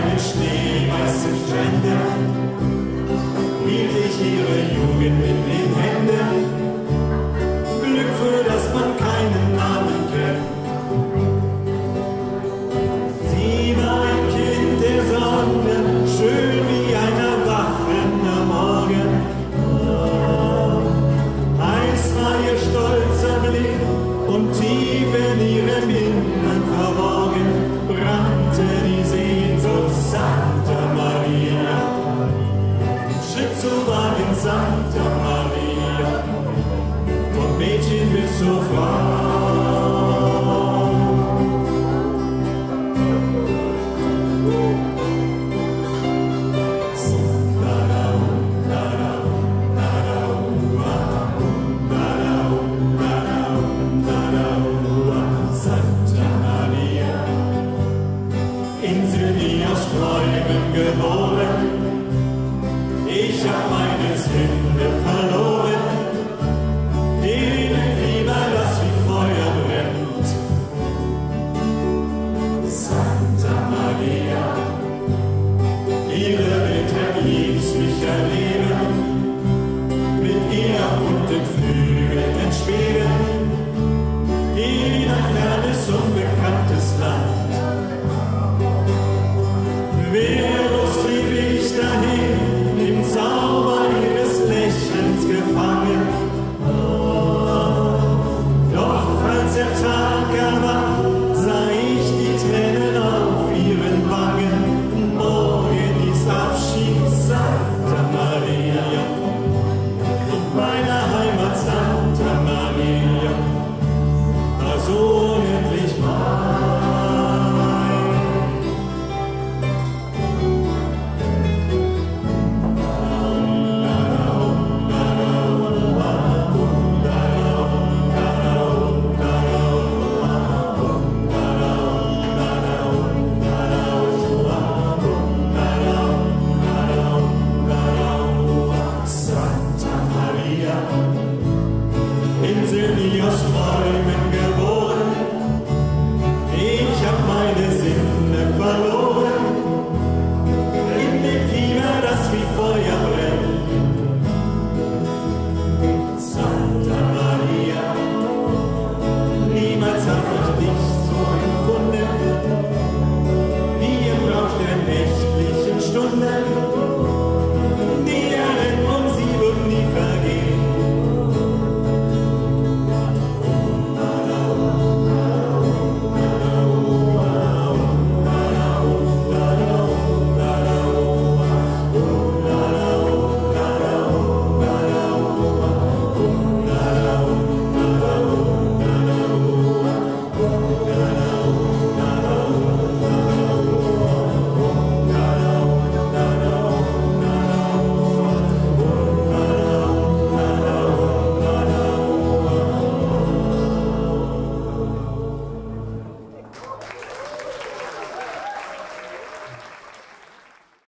kleinen schneeweißen Strände hielt ich ihre Jugend in den Händen. Santa Maria, tu me so suo Shall I des the verloren.